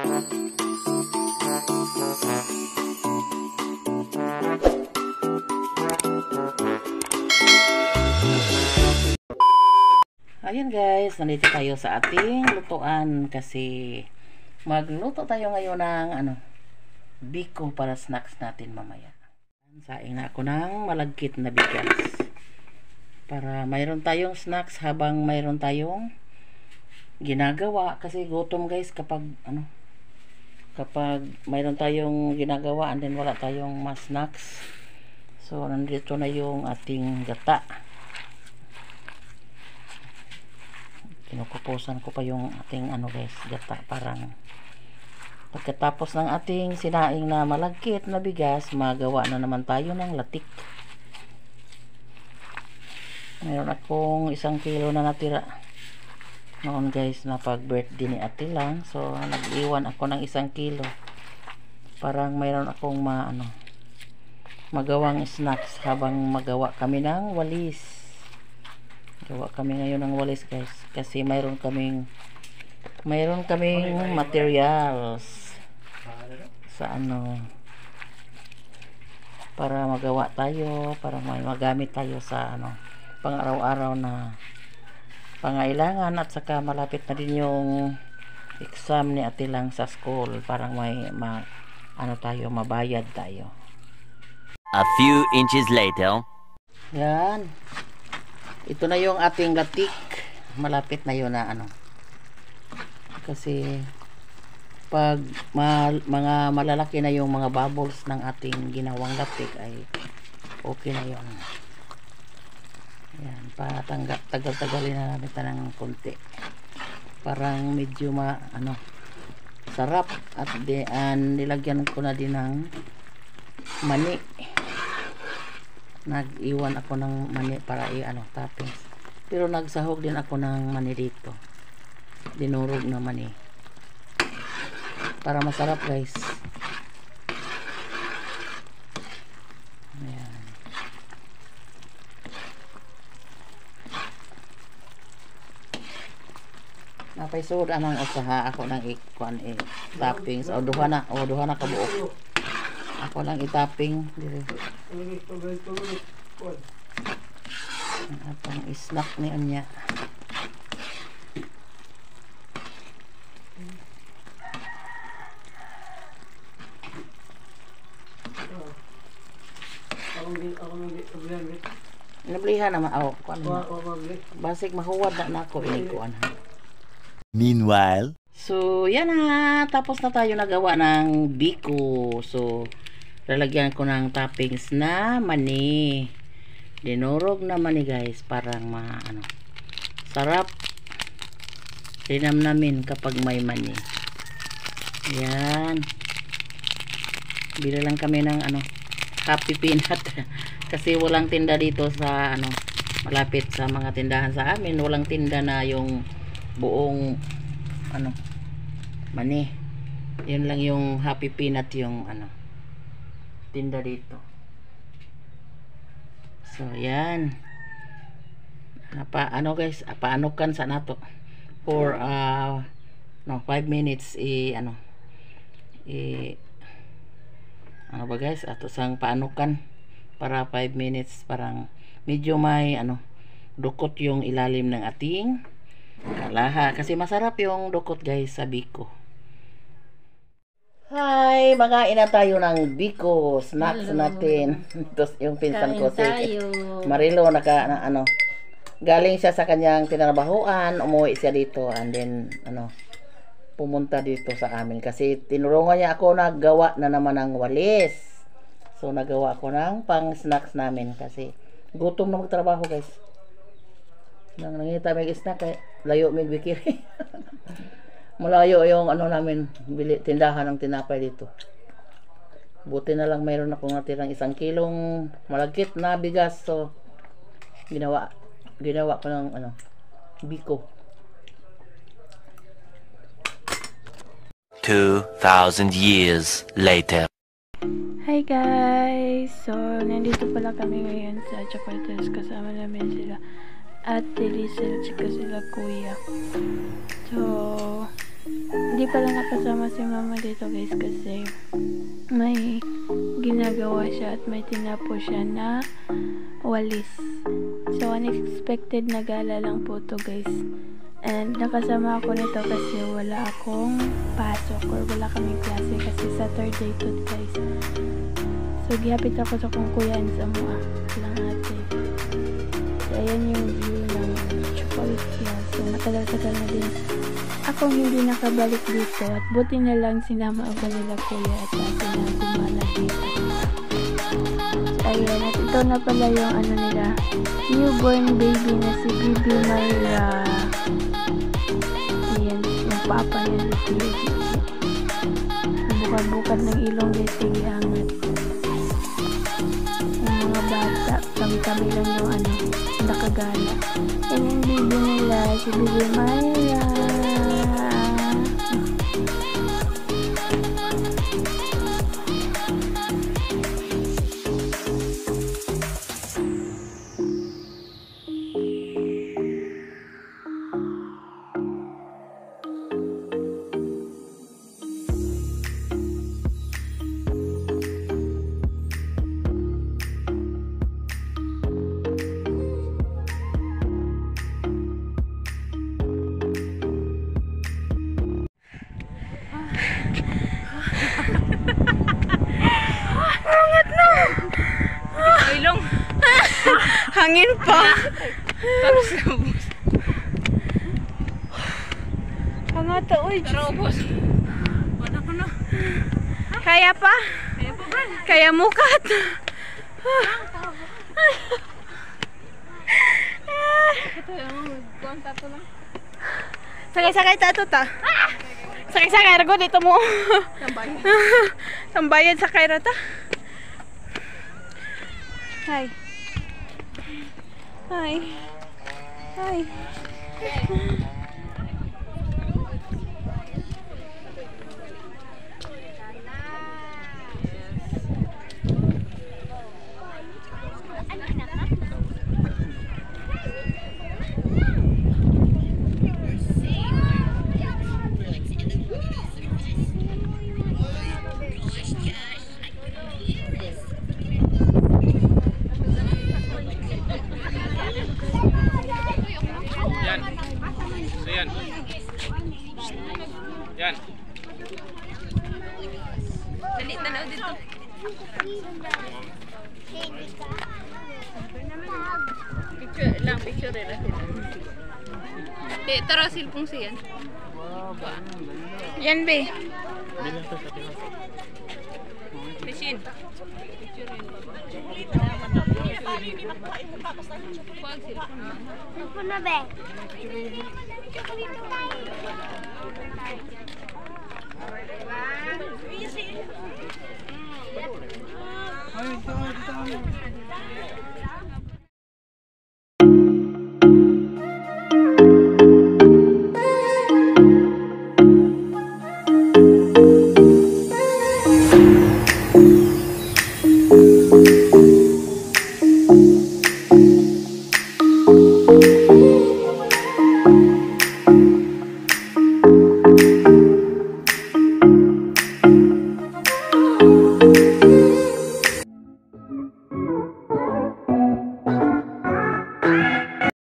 Ayan guys, nandito tayo sa ating lutuan kasi magluto tayo ngayon ng ano, biko para snacks natin mamaya. Saing na ako ng malagkit na bigas. Para mayroon tayong snacks habang mayroon tayong ginagawa kasi gutom guys kapag ano kapag mayroon tayong ginagawa and then wala tayong mas snacks. So nandito na yung ating gata. kinukupusan ko pa yung ating ano guys gata parang pagkatapos ng ating sinaing na malagkit na bigas magawa na naman tayo ng latik mayroon akong isang kilo na natira noon guys na pag birthday ni ate lang. So nag-iwan ako ng isang kilo. Parang mayroon akong ma ano magawang snacks habang magawa kami ng walis. Gawa kami ngayon ng walis guys kasi mayroon kaming mayroon kaming materials sa ano para magawa tayo para may magamit tayo sa ano pang araw-araw na pangailangan at saka malapit na din yung exam ni ate lang sa school. Parang may ma, ano tayo mabayad tayo. A few inches later. yan. Ito na yung ating latik. Malapit na yun na ano. Kasi pag ma, mga malalaki na yung mga bubbles ng ating ginawang latik ay okay na yun yan patangga tagal-tagalin na namin ito ng konti. Parang medyo ma ano sarap at di, uh, nilagyan ko na din ng mani. Nag-iwan ako ng mani para i ano toppings. Pero nagsahog din ako ng mani dito. Dinurog na mani. Para masarap guys ayan soda ng usaha? Ako ng ikuan eh toppings o duha na o duha na kabuok ako lang itapping dire ang atong snack ni Anya. Nablihan naman ako. Basig mahuwad na nako ini kuan. Meanwhile. So, yan na. Tapos na tayo nagawa ng biko. So, lalagyan ko ng toppings na mani. Dinurog na mani guys. Parang ma, ano, sarap. Dinam namin kapag may mani. Yan. Bila lang kami ng ano, happy peanut. Kasi walang tinda dito sa ano, malapit sa mga tindahan sa amin. Walang tinda na yung buong ano, mani. Yun lang yung happy peanut yung ano, tinda dito. So, yan. Apa, ano guys, paano kan sa nato? For, uh, no, 5 minutes, i, ano, i, ano ba guys, ato sang paano kan para 5 minutes, parang medyo may, ano, dukot yung ilalim ng ating kalaha. Kasi masarap yung dukot guys sa biko. Hi, mga ina tayo ng biko. Snacks Hello. natin. Ito yung pinsan ko si tayo. Marilo naka na, ano. Galing siya sa kanyang tinrabahuan, umuwi siya dito and then ano pumunta dito sa amin kasi tinulungan niya ako na gawa na naman ng walis. So nagawa ko ng pang snacks namin kasi gutom na magtrabaho guys. Nang nangita may snack kay layo may bikiri. Malayo yung ano namin bili tindahan ng tinapay dito. Buti na lang mayroon akong natirang isang kilong malagkit na bigas so ginawa ginawa ko ng ano biko. 2,000 years later. Hi guys! So, nandito pala kami ngayon sa Chapaltes. Kasama namin sila Ate Lizel, tsaka sila Kuya. So, hindi pala nakasama si mama dito guys kasi may ginagawa siya at may tinapo siya na walis. So, unexpected na gala lang po to guys. And nakasama ako nito kasi wala akong pasok or wala kaming klase kasi Saturday to guys. So, gihapit ako sa kong kuya sa mga lang ayan yung view ng Chocolate Hills. So, matagal-tagal na din akong hindi nakabalik dito at buti na lang sinama ako nila kuya at ate na gumala dito. So, ayan. At ito na pala yung ano nila, newborn baby na si Bibi Myra. Ayan, yung papa niya si Gigi. Bukad-bukad ng ilong guys, sige hangat. Bata, kami-kami lang yung ano, nakagala. Yan yung baby nila, si Bibi Myra. Hangin pa! Tapos naubos. Hangata, uy! Tara, ubos. Wala ko na. Kaya pa? Kaya pa ba? Kaya mukat! Ito yung konta to lang. Sakay-sakay tato ta. Sakay-sakay rago dito mo. Tambay. Tambayan sa kairata. Hi. Hi. Hi. Picture lang, picture rin natin. Di, tara, silpong siyan. Yan be. Pisin. Picture rin. Huwag silpong. Ano ba?